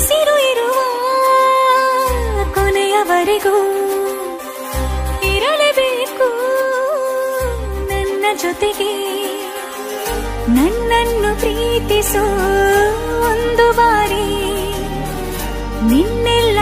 ಉಸಿರು ಇರುವ ಕೊನೆಯವರೆಗೂ ಇರಲೇಬೇಕು ನನ್ನ ಜೊತೆಗೆ. ನನ್ನನ್ನು ಪ್ರೀತಿಸೋ ಒಂದು ಬಾರಿ. ನಿನ್ನೆಲ್ಲ